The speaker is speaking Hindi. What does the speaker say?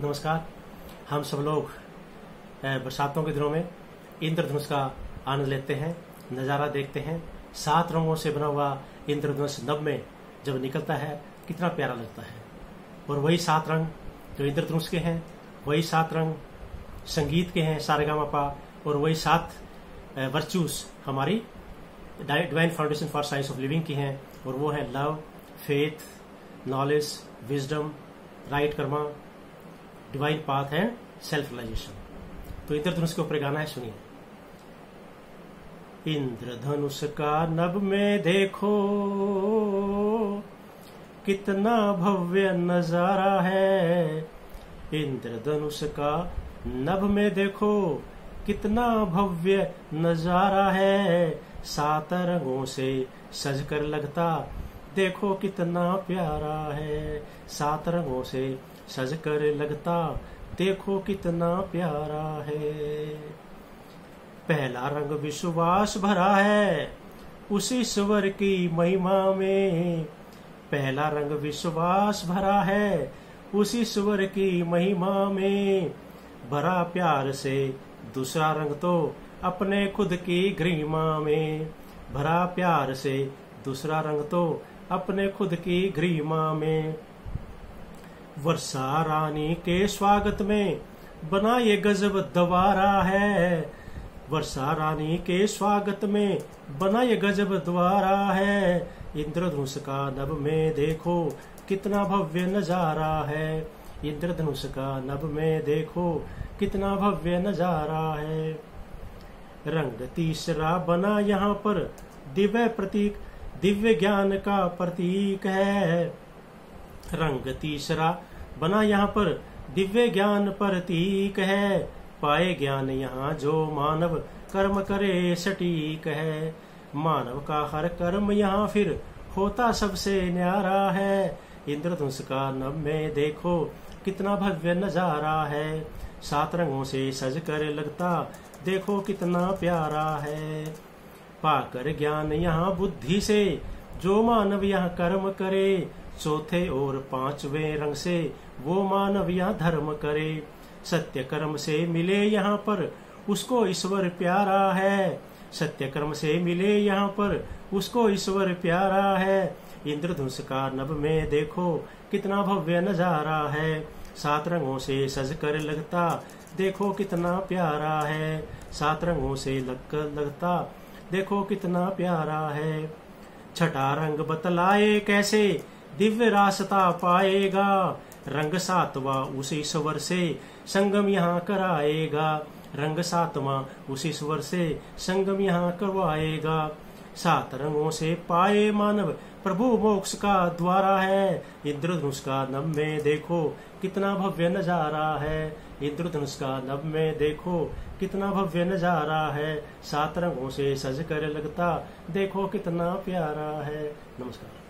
नमस्कार। हम सब लोग बरसातों के दिनों में इंद्रधनुष का आनंद लेते हैं, नज़ारा देखते हैं। सात रंगों से बना हुआ इंद्रधनुष नभ में जब निकलता है, कितना प्यारा लगता है। और वही सात रंग जो इंद्रधनुष के हैं, वही सात रंग संगीत के हैं सारेगामापा और वही सात वर्चूस हमारी divine foundation for science of living की हैं। और वो है love faith knowledge wisdom right karma divine path and self realisation तो इंद्रधनुष के ऊपर गाना है, सुनिए। इंद्रधनुष का नभ में देखो, कितना भव्य नज़ारा है। इंद्रधनुष का नभ में देखो, कितना भव्य नज़ारा है। सात रंगों से सजकर लगता, देखो कितना प्यारा है। सात रंगों से सजकर लगता, देखो कितना प्यारा है। पहला रंग विश्वास भरा है, उस ईश्वर की महिमा में। पहला रंग विश्वास भरा है, उस ईश्वर की महिमा में। भरा प्यार से, दूसरा रंग तो अपने खुद की गरिमा में। भरा प्यार से, दूसरा रंग तो अपने खुद की गरिमा में। वर्षा रानी के स्वागत में बना ये गजब द्वारा है। वर्षा रानी के स्वागत में बना ये गजब द्वारा है। इंद्रधनुष का नभ में देखो कितना भव्य नज़ारा है। इंद्रधनुष का नभ में देखो कितना भव्य नज़ारा है। रंग तीसरा बना यहाँ पर, दिव्य प्रतीक, दिव्य ज्ञान का प्रतीक है। रंग तीसरा। बना यहाँ पर, दिव्य ज्ञान प्रतीक है। पाए ज्ञान यहाँ जो मानव, कर्म करे सटीक है। मानव का हर कर्म यहाँ फिर होता सबसे न्यारा है। इंद्रधनुष का नभ में देखो, कितना भव्य नज़ारा है। सात रंगों से सज कर लगता, देखो कितना प्यारा है। पाकर ज्ञान यहाँ बुद्धि से, जो मानव यहाँ कर्म करे चौथे और पाँचवें रंग से वो मानव यहाँ धर्म करे। सत्य कर्म से मिले यहाँ पर उसको ईश्वर प्यारा है। सत्य कर्म से मिले यहाँ पर उसको ईश्वर प्यारा है। इंद्रधनुष का नभ में देखो कितना भव्य नज़ारा है। सात रंगों से सज कर लगता देखो कितना प्यारा है। सात रंगों से लग कर लगता देखो कितना प्यारा है। छठा रंग बतलाए कैसे? दिव्य रास्ता पाएगा, रंग सातवा उस ईश्वर से संगम यहाँ कराएगा। रंग सातवा उस ईश्वर से संगम यहाँ करवाएगा। सात रंगों से पाए मानव, प्रभु मोक्ष का द्वारा है। इंद्रधनुष का नभ में देखो, कितना भव्य नज़ारा है। इंद्रधनुष का नभ में देखो, कितना भव्य नज़ारा है। सात रंगों से सज कर लगता, देखो कितना प्यारा है। नमस्कार।